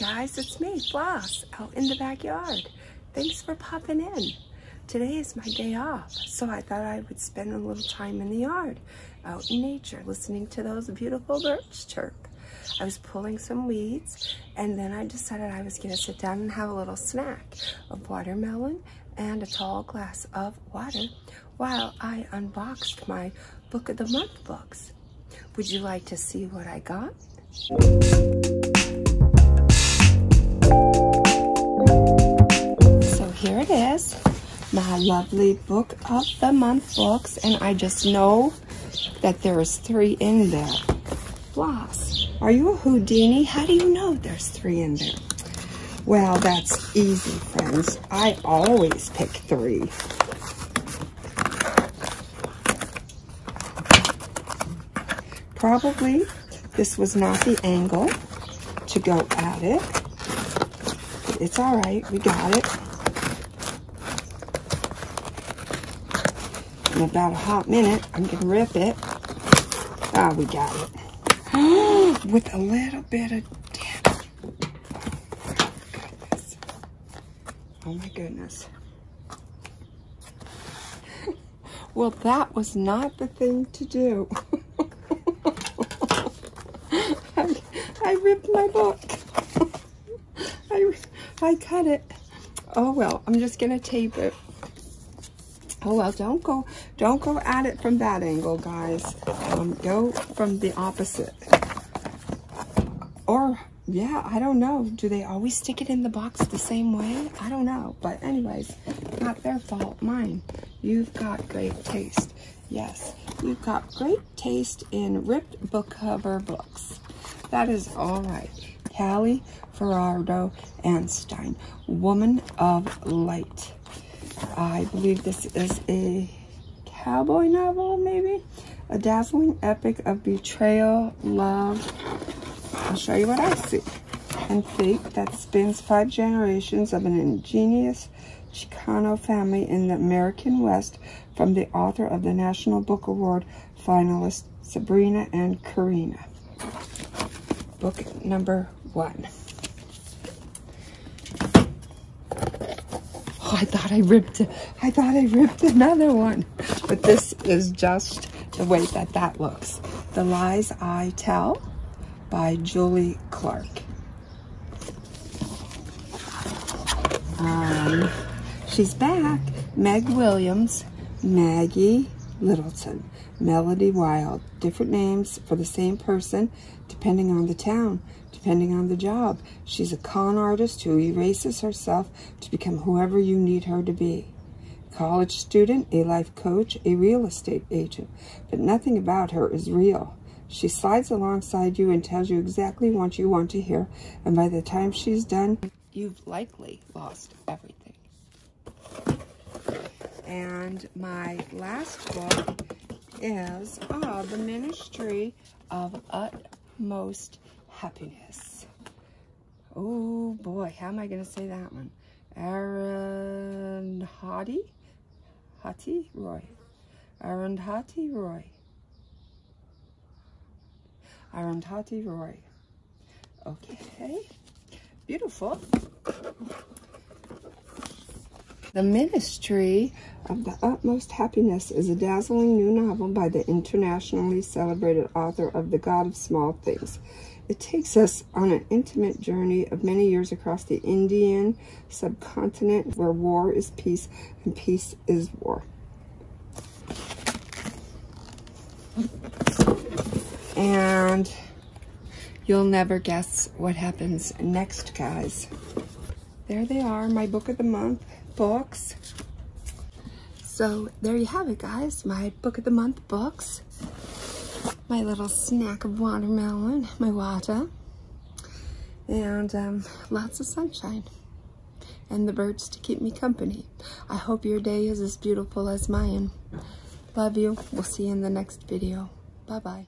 guys, it's me, Floss, out in the backyard. Thanks for popping in. Today is my day off, so I thought I would spend a little time in the yard, out in nature, listening to those beautiful birds chirp. I was pulling some weeds, and then I decided I was gonna sit down and have a little snack of watermelon and a tall glass of water while I unboxed my Book of the Month books. Would you like to see what I got? My lovely Book of the Month books, and I just know that there is three in there. Floss, are you a Houdini? How do you know there's three in there? Well, that's easy, friends. I always pick three. Probably this was not the angle to go at it. It's all right. We got it. In about a hot minute, I'm to rip it. Ah, oh, we got it. With a little bit of dip. Oh, my goodness. well, that was not the thing to do. I ripped my book. I, I cut it. Oh, well, I'm just going to tape it. Oh, well, don't go, don't go at it from that angle, guys. Um, go from the opposite. Or, yeah, I don't know. Do they always stick it in the box the same way? I don't know. But anyways, not their fault, mine. You've got great taste. Yes, you've got great taste in ripped book cover books. That is all right. Kali Ferraro Anstine, Woman of Light. I believe this is a cowboy novel, maybe? A dazzling epic of betrayal, love. I'll show you what I see. And fate that spins five generations of an ingenious Chicano family in the American West from the author of the National Book Award finalist Sabrina and Corina book number one. Oh, I thought I ripped, I thought I ripped another one. But this is just the way that that looks. The Lies I Tell by Julie Clark. Um, she's back. Meg Williams, Maggie Littleton, Melody Wild. Different names for the same person, depending on the town, depending on the job. She's a con artist who erases herself to become whoever you need her to be. College student, a life coach, a real estate agent. But nothing about her is real. She slides alongside you and tells you exactly what you want to hear. And by the time she's done, you've likely lost everything. And my last book is oh, The Ministry of Utmost Happiness. Oh boy, how am I going to say that one? Aaron Arundhati? Hati Roy. Arundhati Roy. Arundhati Roy. Okay. Beautiful. The Ministry of the Utmost Happiness is a dazzling new novel by the internationally celebrated author of The God of Small Things. It takes us on an intimate journey of many years across the Indian subcontinent where war is peace and peace is war. And you'll never guess what happens next, guys. There they are, my book of the month books. So there you have it, guys. My book of the month books. My little snack of watermelon, my water. And um, lots of sunshine. And the birds to keep me company. I hope your day is as beautiful as mine. Love you. We'll see you in the next video. Bye-bye.